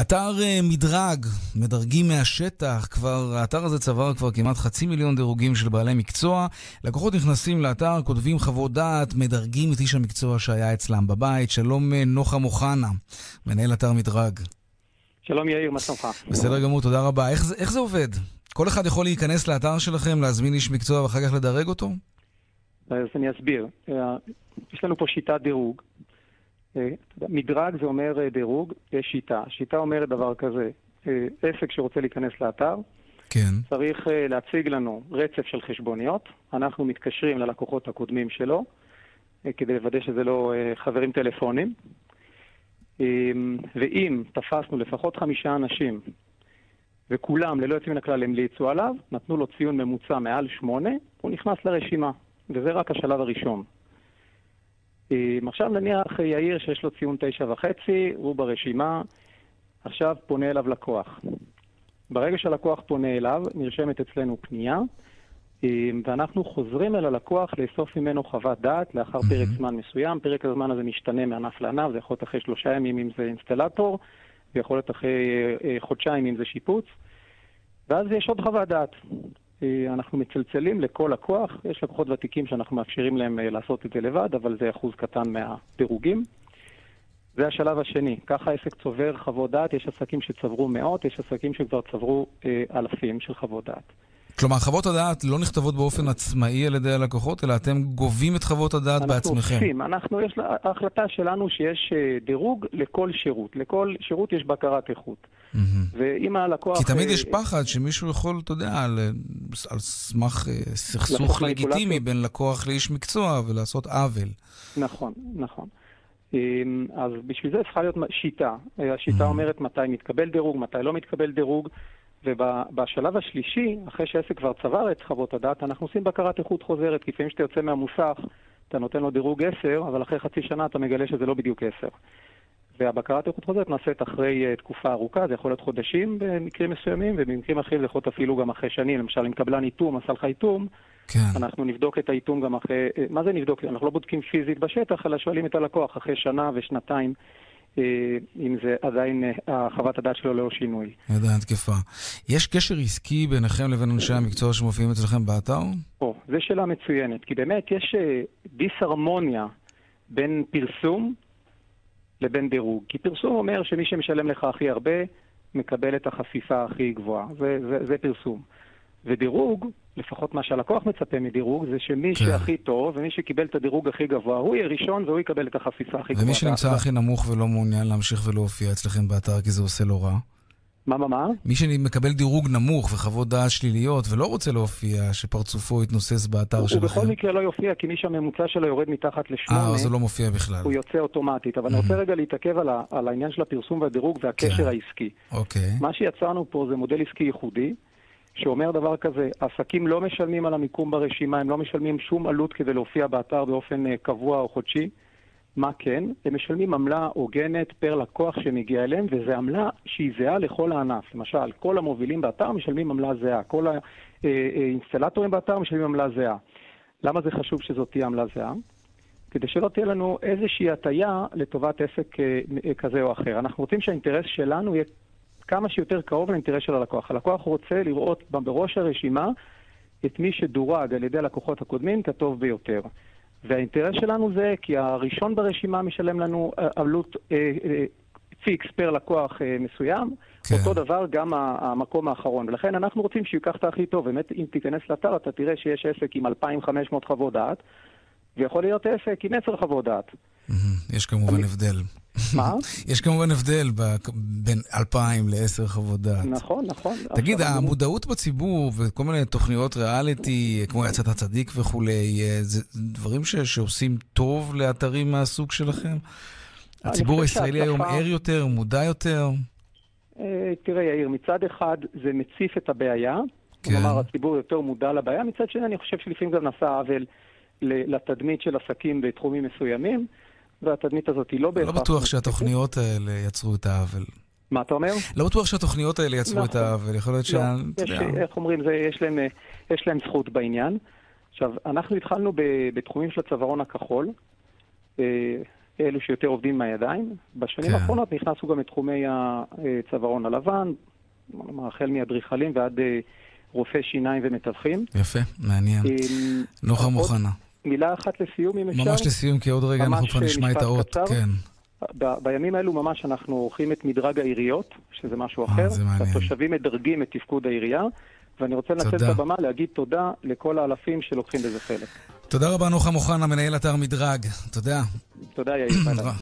אתר אה, מדרג, מדרגים מהשטח, כבר, האתר הזה צבר כבר כמעט חצי מיליון דירוגים של בעלי מקצוע. לקוחות נכנסים לאתר, כותבים חוות דעת, מדרגים את איש המקצוע שהיה אצלם בבית. שלום אה, נוחם אוחנה, מנהל אתר מדרג. שלום יאיר, מה שלומך? בסדר גמור, תודה רבה. איך, איך זה עובד? כל אחד יכול להיכנס לאתר שלכם, להזמין איש מקצוע ואחר כך לדרג אותו? אז אני אסביר. אה, יש לנו פה שיטת דירוג. אה, מדרג זה אומר אה, דירוג, יש שיטה. שיטה אומרת דבר כזה, עסק שרוצה להיכנס לאתר, כן. צריך להציג לנו רצף של חשבוניות. אנחנו מתקשרים ללקוחות הקודמים שלו, כדי לוודא שזה לא חברים טלפונים. ואם תפסנו לפחות חמישה אנשים וכולם, ללא יוצאים מן הכלל, המליצו עליו, נתנו לו ציון ממוצע מעל שמונה, הוא נכנס לרשימה, וזה רק השלב הראשון. עכשיו נניח יאיר שיש לו ציון תשע וחצי, הוא ברשימה, עכשיו פונה אליו לקוח. ברגע שהלקוח פונה אליו, נרשמת אצלנו פנייה, ואנחנו חוזרים אל הלקוח לאסוף ממנו חוות דעת לאחר mm-hmm. פרק זמן מסוים. פרק הזמן הזה משתנה מענף לענף, זה יכול להיות אחרי שלושה ימים אם זה אינסטלטור, זה יכול להיות אחרי אה, אה, חודשיים אם זה שיפוץ, ואז יש עוד חוות דעת. אה, אנחנו מצלצלים לכל לקוח, יש לקוחות ותיקים שאנחנו מאפשרים להם לעשות את זה לבד, אבל זה אחוז קטן מהדירוגים. זה השלב השני, ככה העסק צובר חוות דעת, יש עסקים שצברו מאות, יש עסקים שכבר צברו אה, אלפים של חוות דעת. כלומר, חוות הדעת לא נכתבות באופן עצמאי על ידי הלקוחות, אלא אתם גובים את חוות הדעת אנחנו בעצמכם. עושים, אנחנו, יש, ההחלטה שלנו שיש אה, דירוג לכל שירות. לכל שירות יש בקרת איכות. Mm-hmm. ואם הלקוח... כי תמיד יש אה, פחד שמישהו יכול, אתה יודע, על, על סמך אה, סכסוך לגיטימי בין לקוח לאיש מקצוע ולעשות עוול. נכון, נכון. אז בשביל זה צריכה להיות שיטה. השיטה mm-hmm. אומרת מתי מתקבל דירוג, מתי לא מתקבל דירוג. ובשלב השלישי, אחרי שהעסק כבר צבר את חוות הדעת, אנחנו עושים בקרת איכות חוזרת. כי לפעמים כשאתה יוצא מהמוסך, אתה נותן לו דירוג 10, אבל אחרי חצי שנה אתה מגלה שזה לא בדיוק 10. והבקרת איכות חוזרת נעשית אחרי uh, תקופה ארוכה, זה יכול להיות חודשים במקרים מסוימים, ובמקרים אחרים זה יכול להיות אפילו גם אחרי שנים. למשל, אם קבלן איתום עשה לך איתום, כן. אנחנו נבדוק את האיתום גם אחרי... Uh, מה זה נבדוק? אנחנו לא בודקים פיזית בשטח, אלא שואלים את הלקוח אחרי שנה ושנתיים אה, אם זה עדיין, אה, חוות הדעת שלו ללא שינוי. עדיין תקפה. יש קשר עסקי ביניכם לבין אנשי המקצוע שמופיעים אצלכם באתר? או, זו שאלה מצוינת, כי באמת יש אה, דיסהרמוניה בין פרסום לבין דירוג. כי פרסום אומר שמי שמשלם לך הכי הרבה, מקבל את החפיפה הכי גבוהה. זה, זה, זה פרסום. ודירוג, לפחות מה שהלקוח מצפה מדירוג, זה שמי כן. שהכי טוב ומי שקיבל את הדירוג הכי גבוה, הוא יהיה ראשון והוא יקבל את החפיפה הכי גבוהה. ומי שנמצא הכי נמוך ולא מעוניין להמשיך ולהופיע אצלכם באתר כי זה עושה לו רע? מה, מה, מה? מי שמקבל דירוג נמוך וחוות דעת שליליות ולא רוצה להופיע, שפרצופו יתנוסס באתר שלכם. הוא בכל מקרה לא יופיע, כי מי שהממוצע שלו יורד מתחת לשמונה, אה, אז הוא לא מופיע בכלל. הוא יוצא אוטומטית. אבל mm-hmm. אני רוצה רגע להתעכב על, על העניין של הפרסום והדירוג והקשר כן. העסקי. אוקיי. מה שיצרנו פה זה מודל עסקי ייחודי, שאומר דבר כזה, עסקים לא משלמים על המיקום ברשימה, הם לא משלמים שום עלות כדי להופיע באתר באופן אה, קבוע או חודשי. מה כן? הם משלמים עמלה הוגנת פר לקוח שמגיע אליהם, וזו עמלה שהיא זהה לכל הענף. למשל, כל המובילים באתר משלמים עמלה זהה, כל האינסטלטורים אה, אה, באתר משלמים עמלה זהה. למה זה חשוב שזאת תהיה עמלה זהה? כדי שלא תהיה לנו איזושהי הטיה לטובת עסק כזה או אחר. אנחנו רוצים שהאינטרס שלנו יהיה כמה שיותר קרוב לאינטרס של הלקוח. הלקוח רוצה לראות בראש הרשימה את מי שדורג על ידי הלקוחות הקודמים כטוב ביותר. והאינטרס שלנו זה כי הראשון ברשימה משלם לנו אה, עלות אה, אה, fix per לקוח אה, מסוים, כן. אותו דבר גם המקום האחרון. ולכן אנחנו רוצים שייקח את הכי טוב. באמת, אם תיכנס לאתר אתה תראה שיש עסק עם 2,500 חוות דעת, ויכול להיות עסק עם 10 חוות דעת. יש כמובן הבדל. מה? יש כמובן הבדל בין 2,000 ל-10 חוות דעת. נכון, נכון. תגיד, המודעות בציבור וכל מיני תוכניות ריאליטי, כמו יצאת הצדיק וכולי, אה, זה דברים שעושים טוב לאתרים מהסוג שלכם? הציבור הישראלי היום ער יותר, מודע יותר? אה, תראה, יאיר, מצד אחד זה מציף את הבעיה. כן. כלומר, הציבור יותר מודע לבעיה. מצד שני, אני חושב שלפעמים גם נעשה עוול לתדמית של עסקים בתחומים מסוימים. והתדמית הזאת היא לא בהכרח... לא בטוח שהתוכניות האלה יצרו את העוול. מה אתה אומר? לא בטוח שהתוכניות האלה יצרו נכון. את העוול, יכול להיות לא, שה... יש, איך אומרים, זה, יש, להם, יש להם זכות בעניין. עכשיו, אנחנו התחלנו בתחומים של הצווארון הכחול. אה, אלו שיותר עובדים מהידיים. בשנים כן. האחרונות נכנסו גם את תחומי הצווארון הלבן, כלומר, החל מאדריכלים ועד אה, רופאי שיניים ומתווכים. יפה, מעניין. אה, נוחם עוד אוחנה. מילה אחת לסיום, אם אפשר. ממש לסיום, כי עוד רגע אנחנו כבר נשמע את האות. קצר. כן. ב- בימים האלו ממש אנחנו עורכים את מדרג העיריות, שזה משהו אה, אחר. זה מעניין. התושבים מדרגים את תפקוד העירייה, ואני רוצה לנצל. את הבמה להגיד תודה לכל האלפים שלוקחים בזה חלק. תודה רבה, נוחם אוחנה, מנהל אתר מדרג. תודה. תודה, יאיר.